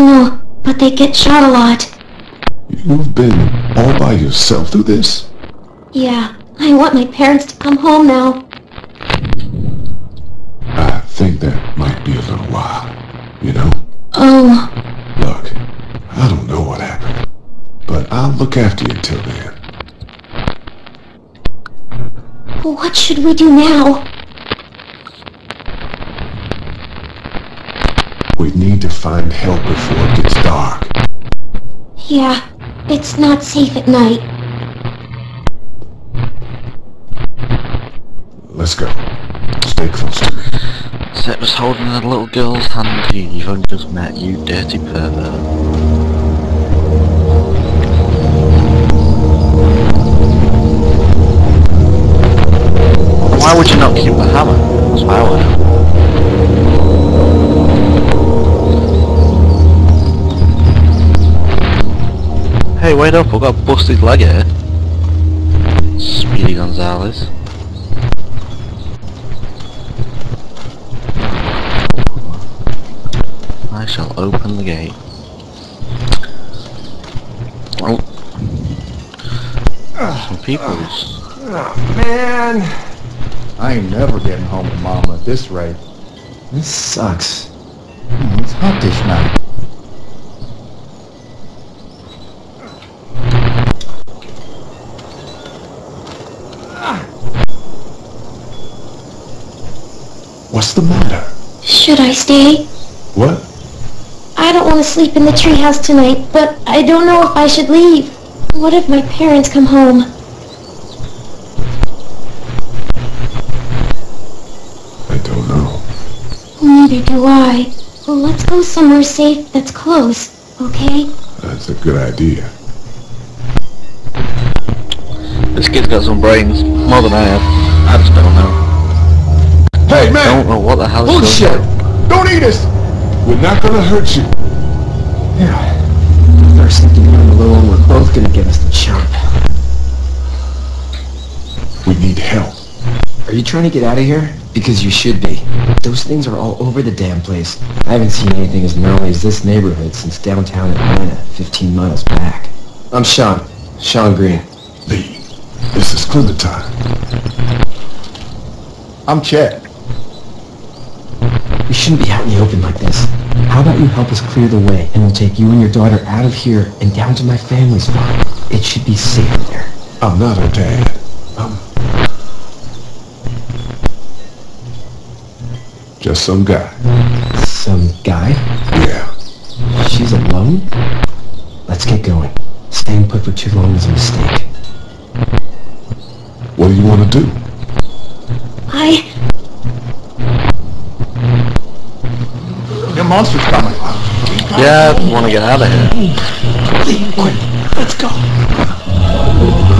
No, but they get shot a lot. You've been all by yourself through this? Yeah, I want my parents to come home now. I think that might be a little while, you know? Oh, Look, I don't know what happened, but I'll look after you till then. what should we do now? We need to find help before it gets dark. Yeah, it's not safe at night. Let's go. Stay close to me. Zep was holding a little girl's hand who you've only just met, you dirty pervert. Why would you not keep the hammer? That's what I want wait up, I've got a busted leg here. Speedy Gonzales. I shall open the gate. Oh. Some people's. Oh, man. I ain't never getting home to Mama at this rate. This sucks. It's hot dish night. What's the matter? Should I stay? What? I don't want to sleep in the treehouse tonight, but I don't know if I should leave. What if my parents come home? I don't know. Neither do I. Well, let's go somewhere safe that's close, okay? That's a good idea. This kid's got some brains, more than I have. I just don't know. Hey, I man! don't know what the hell is Bullshit! going on. Don't eat us! We're not gonna hurt you. Yeah. First thinking down below and we're both gonna give us the chump. We need help. Are you trying to get out of here? Because you should be. Those things are all over the damn place. I haven't seen anything as gnarly as this neighborhood since downtown Atlanta, 15 miles back. I'm Shawn. Shawn Greene. Lee, this is Clementine. I'm Chet. We shouldn't be out in the open like this. How about you help us clear the way, and we'll take you and your daughter out of here and down to my family's farm. It should be safer there. I'm not her dad. I'm just some guy. Some guy? Yeah. She's alone? Let's get going. Staying put for too long is a mistake. What do you want to do? I... monster's coming. Yeah, I want to get out of here. Quick, Let's go.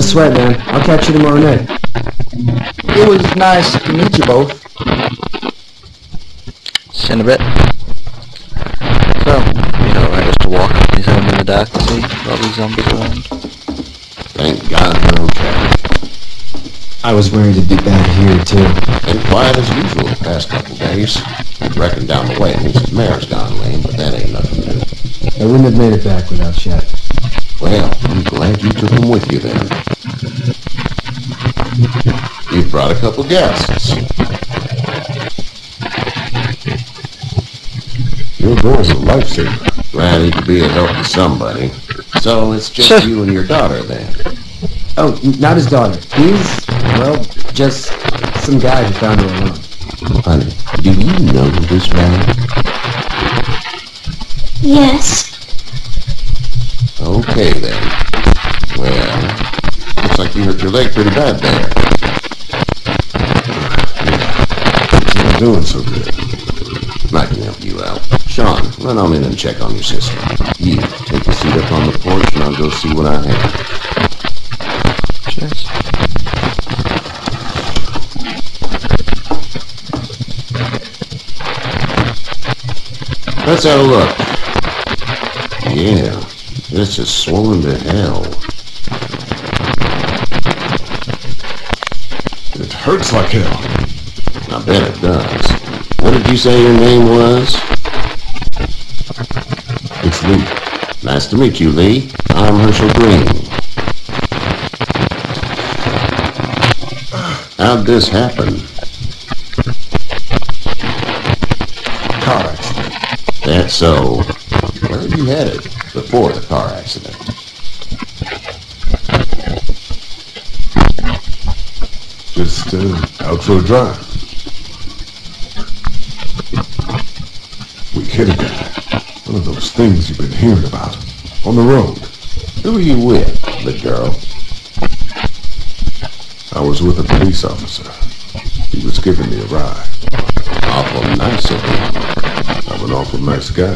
No sweat, man. I'll catch you tomorrow night. It was nice to meet you both. See in a bit. So don't. You know, right, just to walk on his own in the dark to see all these zombies around. Thank God we're okay. I was worried it'd be bad here, too. Been quiet as usual the past couple days. I Reckon down the way his mare's gone lame, but that ain't nothing new. I wouldn't have made it back without Chet. Well, I'm glad you took him with you then. You've brought a couple guests. Your girl's a lifesaver. Glad he could be a help to somebody. So it's just you and your daughter then. Oh, not his daughter. He's, well, just some guy who found her alone. Honey, do you know this man? Yes. Okay then. Like you hurt your leg pretty bad there. Not doing so good. I can help you out. Shawn, run on in and check on your sister. You, take a seat up on the porch and I'll go see what I have. Cheers. Let's have a look. Yeah, this is swollen to hell. It hurts like hell. I bet it does. What did you say your name was? It's Lee. Nice to meet you, Lee. I'm Hershel Greene. How'd this happen? Car accident. That's so. Where you headed before the car accident? Just uh, out for a drive. We hit a guy. One of those things you've been hearing about. On the road. Who are you with, the girl? I was with a police officer. He was giving me a ride. Awful nice of him. I'm an awful nice guy.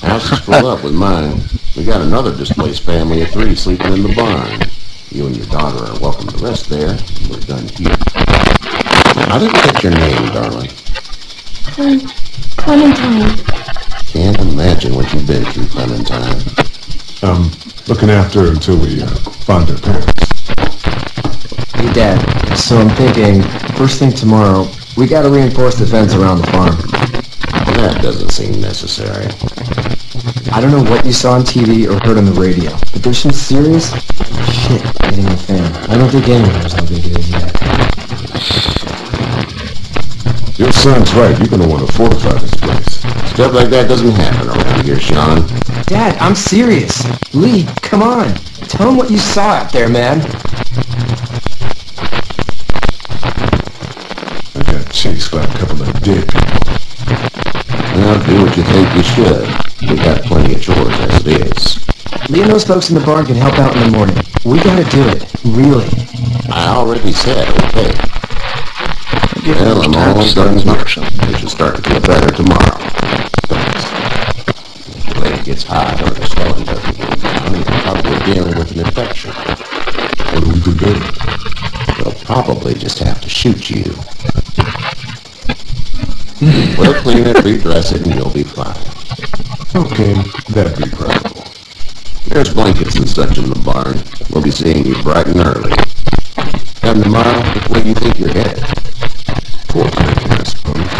House is full up with mine. We got another displaced family of three sleeping in the barn. You and your daughter are welcome to rest there. We're done here. I didn't get your name, darling. Clem- Clementine. Can't imagine what you've been through, Clementine. I'm looking after her until we uh, find her parents. Hey, Dad. So I'm thinking, first thing tomorrow, we gotta reinforce the fence around the farm. That doesn't seem necessary. I don't know what you saw on TV or heard on the radio, but there's some serious shit hitting the fan. I don't think anyone knows how big Your son's right. You're gonna want to fortify this place. Stuff like that doesn't happen around here, Shawn. Dad, I'm serious. Lee, come on. Tell him what you saw out there, man. I got chased by a couple of dead people. Well, do what you think you should. We got plenty of chores as it is. Lee and those folks in the barn can help out in the morning. We gotta do it. Really. I already said okay. Well, I'm to done action. You should start to feel better tomorrow. Thanks. The gets hot or the swelling doesn't go down, you're probably dealing with an infection. What do we to do then? They'll probably just have to shoot you. we'll clean it, redress it, and you'll be fine. Okay, that'd be preferable. There's blankets and such in the barn. We'll be seeing you bright and early. Come tomorrow, which way you think you're headed? Poor thing, I suppose.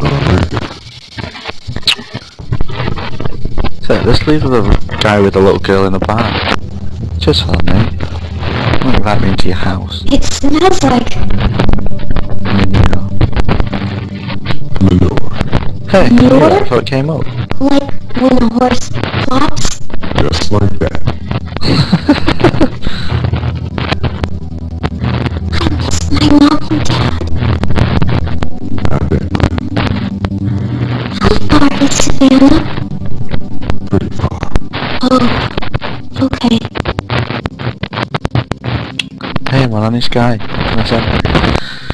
Oh, very good. So let's leave the guy with the little girl in the barn. Just help me. Don't invite me into your house. It smells like... I mean, you know. Manure. Hey, Manure? yeah, that's what came up. like when a horse on this guy. What's up?